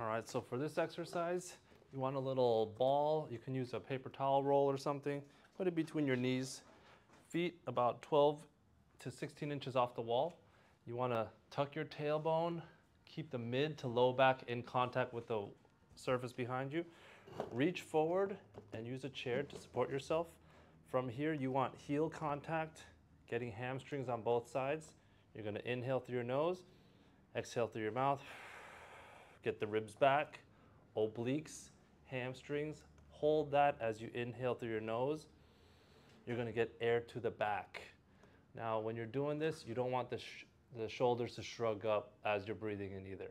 All right, so for this exercise, you want a little ball. You can use a paper towel roll or something. Put it between your knees, feet about 12 to 16 inches off the wall. You want to tuck your tailbone, keep the mid to low back in contact with the surface behind you. Reach forward and use a chair to support yourself. From here, you want heel contact, getting hamstrings on both sides. You're going to inhale through your nose, exhale through your mouth. Get the ribs back, obliques, hamstrings. Hold that as you inhale through your nose. You're going to get air to the back. Now, when you're doing this, you don't want the, sh the shoulders to shrug up as you're breathing in either.